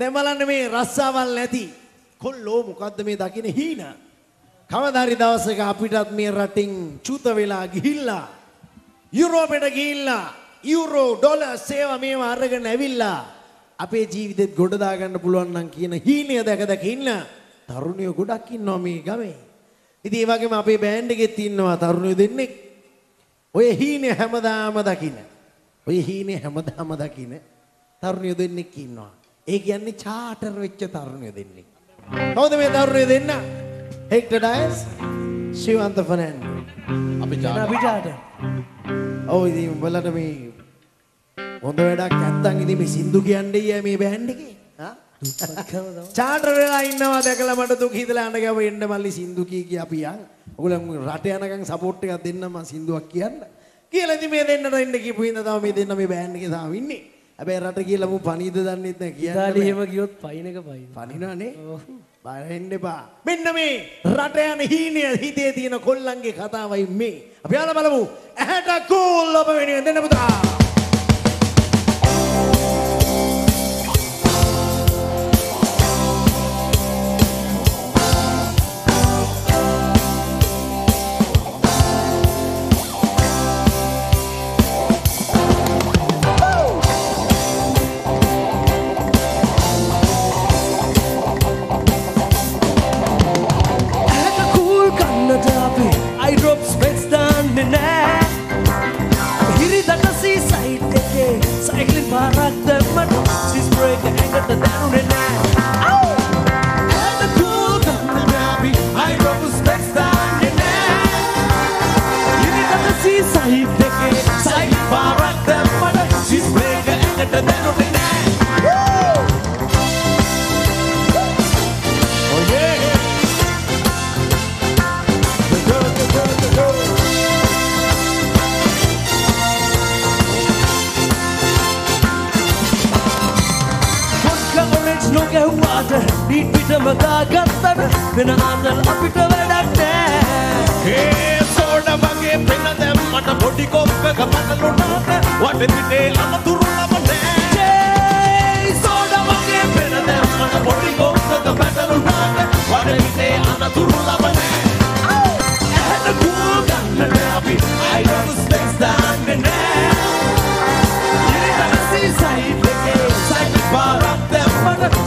දැන් බලන්න මේ රස්සාවල් නැති කොල්ලෝ මොකද්ද මේ දකින හීන? කවදාරි දවසක අපිටත් මේ රටින් චුත වෙලා ගිහිල්ලා යුරෝපෙට ගිහිල්ලා යුරෝ ඩොලර් සේවා මේවා අරගෙන ඇවිල්ලා අපේ ජීවිතෙත් ගොඩ දාගන්න පුළුවන් නම් කියන හීනය දැක දැක ඉන්න තරුණයෝ ගොඩක් ඉන්නවා මේ ගමේ. ඉතින් ඒ වගේම අපේ බෑන්ඩ් එකෙත් ඉන්නවා තරුණයෝ දෙන්නෙක්. ඔය හීනේ හැමදාම දකින්න. ඔය හීනේ හැමදාම දකින්න තරුණයෝ දෙන්නෙක් ඉන්නවා. ඒ කියන්නේ චාටර් වෙච්ච තරුණයෝ දෙන්නෙක්. කවුද මේ තරුණයෝ දෙන්න? හෙක්ටර් ඩයස්, ශිවන්ත ෆර්නැන්ඩෝ. අපි එන ජාන අපිටාට ඔව් ඉතින් උඹලට මේ හොඳ වැඩක් නැත්තම් ඉතින් මේ සින්දු කියන්නේ ඊයේ මේ බෑන්ඩ් එකේ. හා? චාටර් වෙලා ඉන්නවා දැකලා මට දුක හිතලා අඬ ගැව එන්න මල්ලි සින්දු කී කී අපි යන්. ඔයගොල්ලෝ රට යනකම් සපෝට් එකක් දෙන්න මම සින්දුවක් කියන්න. කියලා ඉතින් මේ දෙන්නට එන්න කියපු හින්දා තමයි මේ දෙන්න මේ බෑන්ඩ් එකේ තාම ඉන්නේ. හැබැයි රට කියලා මම පණීද දන්නෙත් නැහැ කියන්න. ඉතාලි බෑ. එහෙම ගියොත් පයින් එක පයින් පනිනවනේ. ඔව්. බය වෙන්න එපා. මෙන්න මේ රට යන හීනය හිතේ තියෙන කොල්ලන්ගේ කතාවයි මේ. අපි යාලා බලමු. ඇහැට කූල් ඔබ වෙනුවෙන් දෙන්න පුතා. She's breaking rock the mud, she's the down and down. Orange නොගැහුවාට neat පිටම දාගත්තට වෙන ආතල් අපිට වැඩක් නෑ. ඒ සෝඩ වගේ පෙන දැම්මට පොඩි කොක්කක පටලුනාට වටපිටේ අනතුරු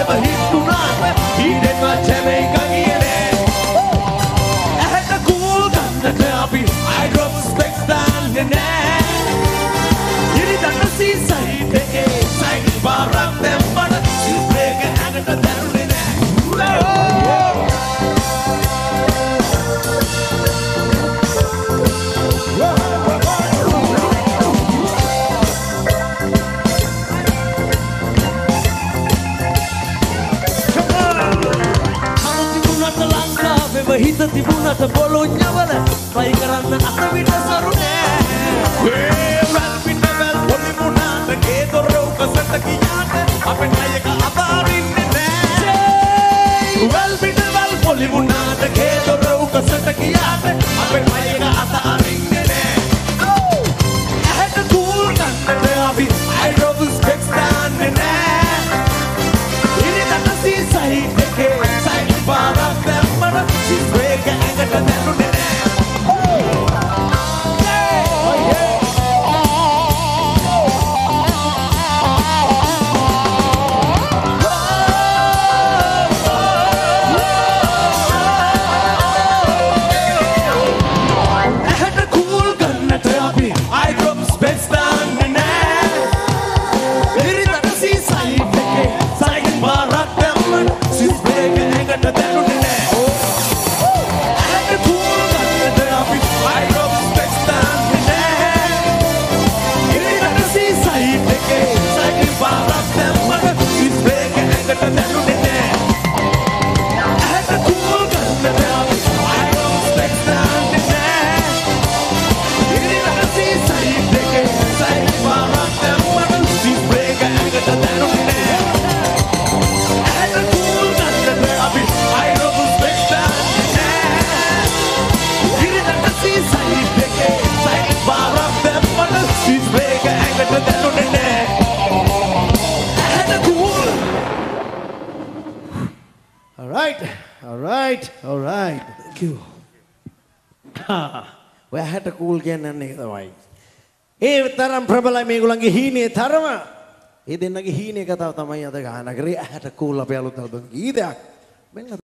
never hear. ලංකාවෙම හිත තිබුණට බොලොඥවල පයි කරන්න අත විට සරු නෑ ඒ රැල් පිටවල් පොලි මුණාට ගේ දොරවක සට කියාට අපේ right. All right. Thank you. ඔය හැට කූල් කියන්නේ එක තමයි. ඒ තරම් ප්‍රබලයි මේගොල්ලන්ගේ හීනේ තරම. ඒ දෙන්නගේ හීනේ කතාව තමයි අද ගාන කරේ ඇහැට කූල් අපේ අලුත් ඇල්බම් ගීතයක්. මෙන්න